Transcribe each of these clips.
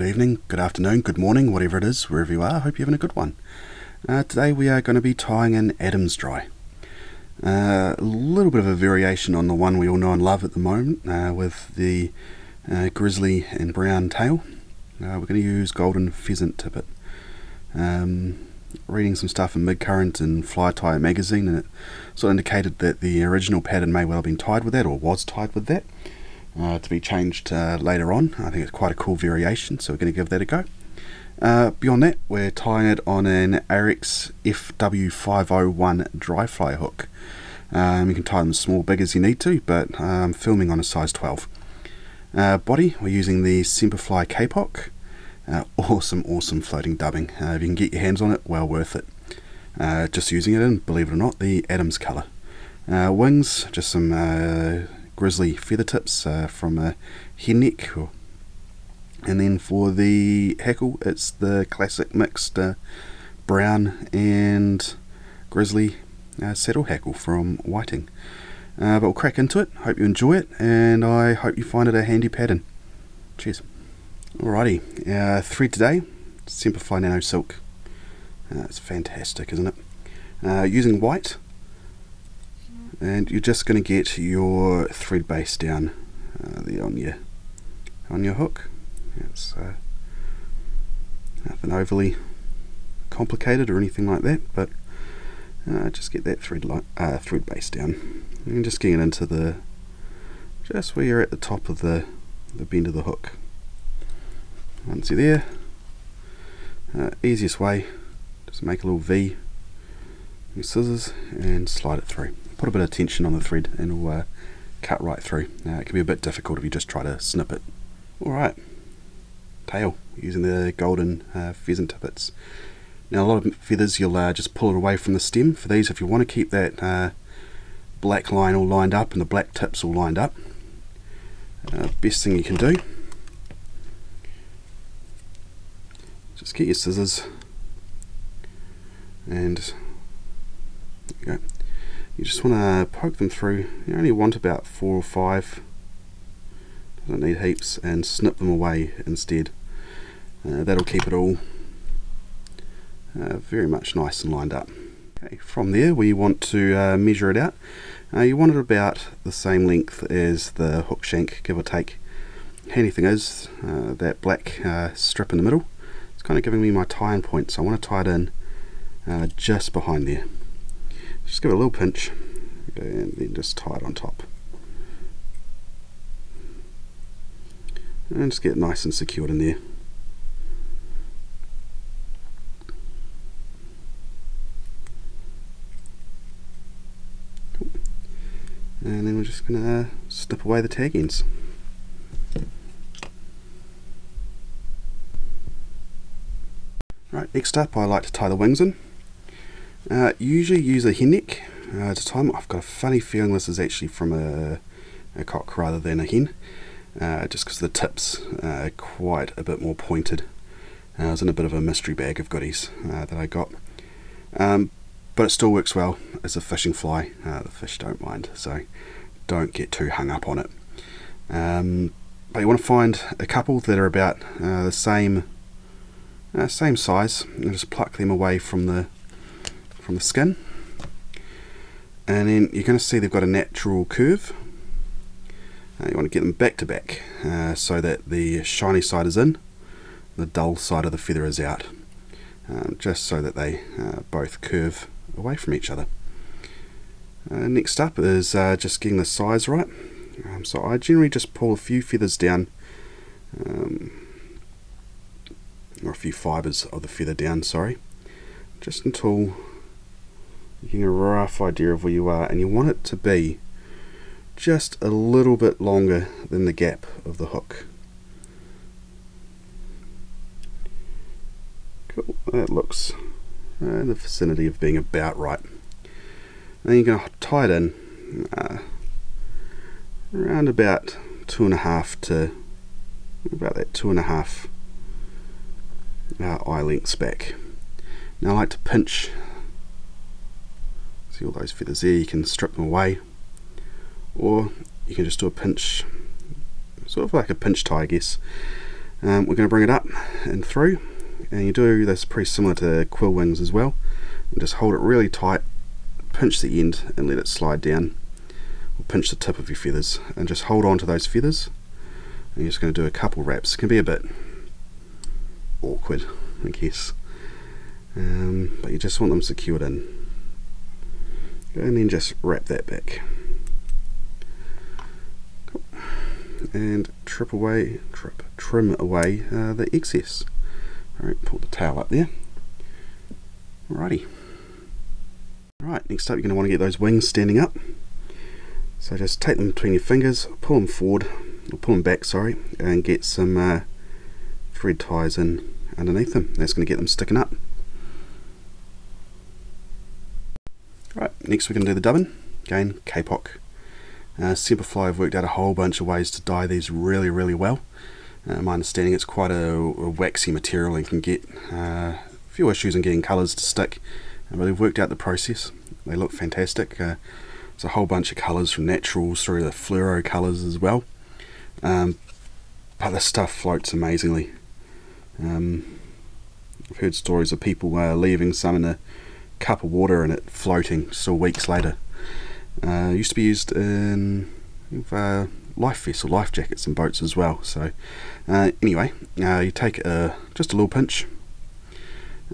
Good evening, good afternoon, good morning, whatever it is, wherever you are, I hope you're having a good one. Uh, today we are going to be tying an Adams dry. Uh, a little bit of a variation on the one we all know and love at the moment uh, with the uh, grizzly and brown tail. Uh, we're going to use golden pheasant tippet. Um, reading some stuff in Midcurrent and Fly Tyer magazine and it sort of indicated that the original pattern may well have been tied with that or was tied with that uh, to be changed uh, later on. I think it's quite a cool variation, so we're going to give that a go. Uh, beyond that, we're tying it on an Ahrex FW501 dry fly hook. Um, you can tie them small, big as you need to, but I'm um, filming on a size 12. Uh, body, we're using the Semperfli Kapok. Uh, awesome, awesome floating dubbing. Uh, if you can get your hands on it, well worth it. just using it in, believe it or not, the Adams colour. wings, just some grizzly feather tips uh, from neck. And then for the hackle, it's the classic mixed uh, brown and grizzly uh, saddle hackle from Whiting. Uh, but we'll crack into it. Hope you enjoy it, and I hope you find it a handy pattern. Cheers. Alrighty, uh, thread today, Semperfli Nano Silk. Uh, it's fantastic, isn't it? Uh, using white, and you're just going to get your thread base down uh, on your on your hook. It's uh, nothing overly complicated or anything like that but uh, just get that thread uh, thread base down. And just getting it into the just where you're at the top of the the bend of the hook. Once you're there uh, easiest way just make a little V with scissors and slide it through put a bit of tension on the thread and it'll uh, cut right through. Now it can be a bit difficult if you just try to snip it. Alright, tail, using the golden uh, pheasant tippets. Now a lot of feathers you'll uh, just pull it away from the stem. For these if you want to keep that uh, black line all lined up and the black tips all lined up, uh, best thing you can do just get your scissors and there you go you just want to poke them through. You only want about four or five. Doesn't need heaps and snip them away instead. Uh, that'll keep it all uh, very much nice and lined up. Okay from there we want to uh, measure it out. Uh, you want it about the same length as the hook shank give or take. Handy thing is uh, that black uh, strip in the middle. It's kind of giving me my tie-in point so I want to tie it in just behind there just give it a little pinch and then just tie it on top. And just get nice and secured in there. And then we're just going to snip away the tag ends. Right, next up I like to tie the wings in. Uh, usually use a hen neck uh, tie them. I've got a funny feeling this is actually from a, a cock rather than a hen, uh, just because the tips are quite a bit more pointed. Uh, I was in a bit of a mystery bag of goodies uh, that I got. Um, but it still works well as a fishing fly. Uh, the fish don't mind, so don't get too hung up on it. Um, but you want to find a couple that are about uh, the same same size and just pluck them away from the from the skin and then you're going to see they've got a natural curve. Uh, you want to get them back to back uh, so that the shiny side is in the dull side of the feather is out. Um, just so that they uh, both curve away from each other. Uh, next up is uh, just getting the size right. Um, so I generally just pull a few feathers down um, or a few fibers of the feather down sorry just until you get a rough idea of where you are and you want it to be just a little bit longer than the gap of the hook. Cool, that looks in the vicinity of being about right. Then you're going to tie it in uh, around about two and a half to about that two and a half uh, eye lengths back. Now I like to pinch See all those feathers there, you can strip them away or you can just do a pinch, sort of like a pinch tie I guess. Um, we're going to bring it up and through and you do this pretty similar to quill wings as well. And just hold it really tight, pinch the end and let it slide down. Or pinch the tip of your feathers and just hold on to those feathers. And you're just going to do a couple wraps. It can be a bit awkward, I guess. Um, but you just want them secured in. And then just wrap that back. And trip away, trip, trim away uh, the excess. Alright, pull the tail up there. Alrighty. Alright, next up you're going to want to get those wings standing up. So just take them between your fingers, pull them forward, or pull them back, sorry, and get some uh, thread ties in underneath them. That's going to get them sticking up. Right, next we're going to do the dubbin. Again, Kapok. Uh, Semperfli have worked out a whole bunch of ways to dye these really, really well. Uh, my understanding it's quite a, a, waxy material and can get uh, a few issues in getting colours to stick. Uh, but they've worked out the process. They look fantastic. Uh, there's a whole bunch of colours from naturals through the fluoro colours as well. Um, but the stuff floats amazingly. Um, I've heard stories of people uh, leaving some in a cup of water in it floating still weeks later. Uh, used to be used in uh, life vests or life jackets and boats as well. So uh, anyway, uh, you take a, just a little pinch.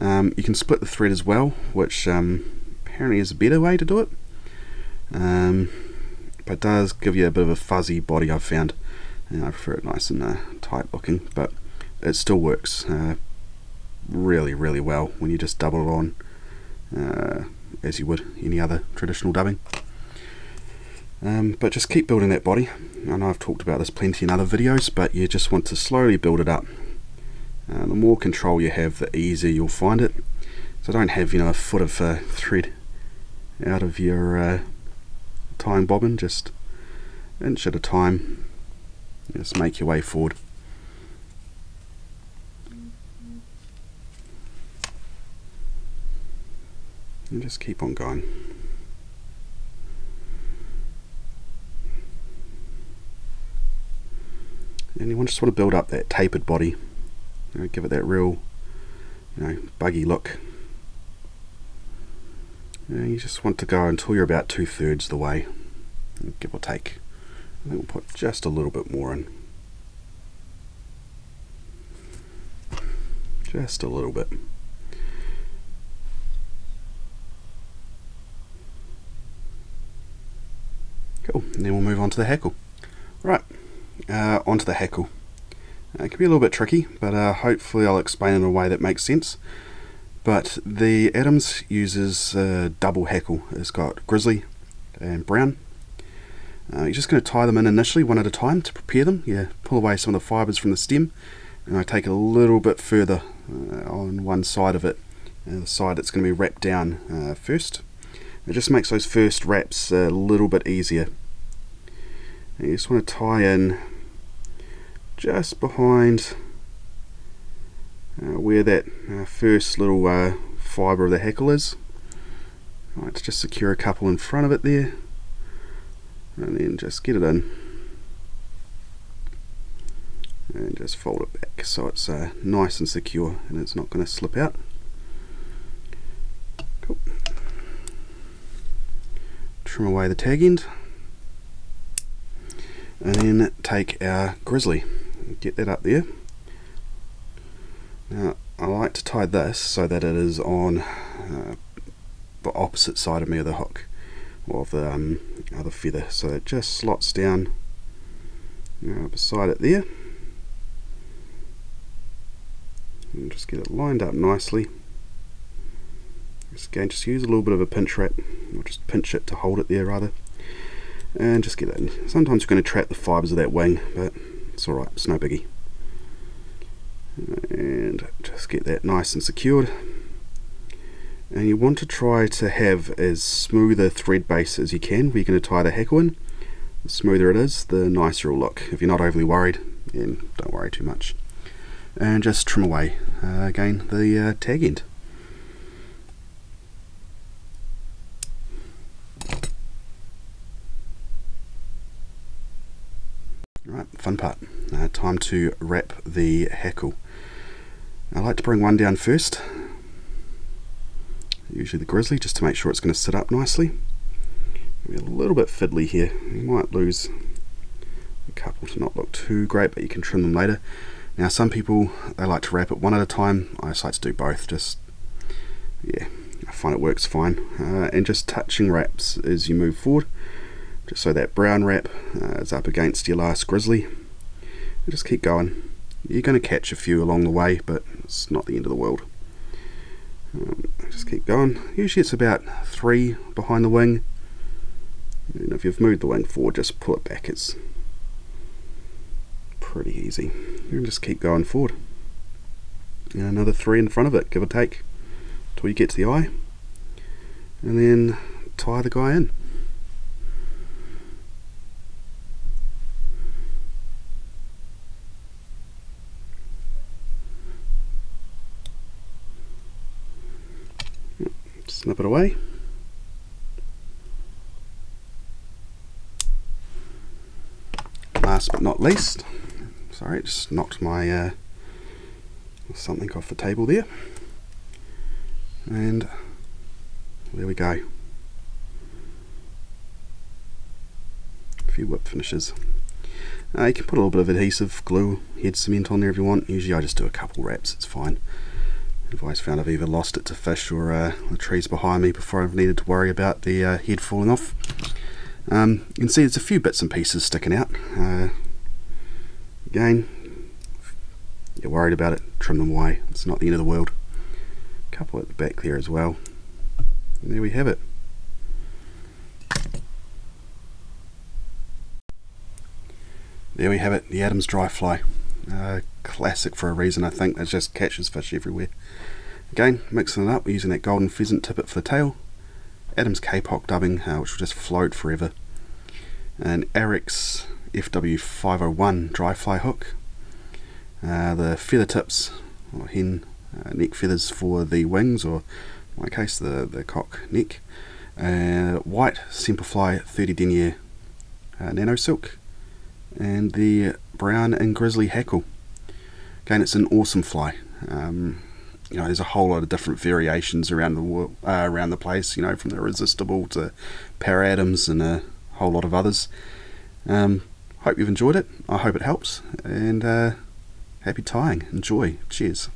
Um, you can split the thread as well, which um, apparently is a better way to do it. Um, but does give you a bit of a fuzzy body I've found. And I prefer it nice and uh, tight looking, but it still works uh, really, really well when you just double it on uh, as you would any other traditional dubbing. Um, but just keep building that body. I know I've talked about this plenty in other videos, but you just want to slowly build it up. Uh, the more control you have, the easier you'll find it. So don't have you know a foot of uh, thread out of your uh, tying bobbin, just inch at a time. Just make your way forward. And just keep on going. and you just want to build up that tapered body? You know, give it that real you know buggy look. And you just want to go until you're about two-thirds the way give or take. And then we'll put just a little bit more in. Just a little bit cool and then we'll move on to the hackle right uh, onto the hackle. Uh, it can be a little bit tricky, but uh, hopefully I'll explain in a way that makes sense. But the Adams uses a double hackle. It's got grizzly and brown. Uh, you're just going to tie them in initially, one at a time, to prepare them. You pull away some of the fibres from the stem, and I take it a little bit further uh, on one side of it, uh, the side that's going to be wrapped down first. It just makes those first wraps a little bit easier you just want to tie in just behind uh, where that uh, first little uh, fibre of the hackle is. Right, let's just secure a couple in front of it there and then just get it in and just fold it back so it's uh, nice and secure and it's not going to slip out. Cool. Trim away the tag end and then take our grizzly. Get that up there. Now I like to tie this so that it is on uh, the opposite side of me of the hook or of the um, other feather. So it just slots down uh, beside it there. And just get it lined up nicely. Just again just use a little bit of a pinch wrap or just pinch it to hold it there rather and just get that sometimes you're going to trap the fibers of that wing but it's alright it's no biggie. And just get that nice and secured. And you want to try to have as smooth a thread base as you can. Where you're going to tie the hackle in the smoother it is the nicer it'll look. If you're not overly worried then don't worry too much. And just trim away uh, again the uh, tag end Right, fun part. Uh, time to wrap the hackle. I like to bring one down first, usually the grizzly, just to make sure it's going to sit up nicely. Be a little bit fiddly here. You might lose a couple to not look too great, but you can trim them later. Now some people, they like to wrap it one at a time. I just like to do both, just, yeah, I find it works fine. Uh, and just touching wraps as you move forward, just so that brown wrap uh, is up against your last grizzly. And just keep going. You're going to catch a few along the way, but it's not the end of the world. Um, just keep going. Usually it's about three behind the wing. And if you've moved the wing forward, just pull it back. It's pretty easy. You just keep going forward. And another three in front of it, give or take, till you get to the eye. And then tie the guy in. Snip it away. Last but not least, sorry, just knocked my uh, something off the table there. And there we go. A few whip finishes. Uh, you can put a little bit of adhesive, glue, head cement on there if you want. Usually I just do a couple wraps, it's fine. I've always found I've either lost it to fish or uh, the trees behind me before I've needed to worry about the uh, head falling off. Um, you can see there's a few bits and pieces sticking out. Uh, again, you're worried about it, trim them away. It's not the end of the world. A couple at the back there as well. And there we have it. There we have it, the Adams dry fly. Uh, classic for a reason, I think. It just catches fish everywhere. Again, mixing it up, using that golden pheasant tippet for the tail. Adams Kapok dubbing, uh, which will just float forever. And Ahrex FW501 dry fly hook. Uh, the feather tips, or hen uh, neck feathers for the wings, or in my case, the, the cock neck. Uh, white Semperfli 30 denier uh, nano silk and the brown and grizzly hackle. Again, it's an awesome fly. Um, you know, there's a whole lot of different variations around the world, uh, around the place. You know, from the Irresistible to Para Adams and a whole lot of others. Um, hope you've enjoyed it. I hope it helps, and uh, happy tying. Enjoy. Cheers.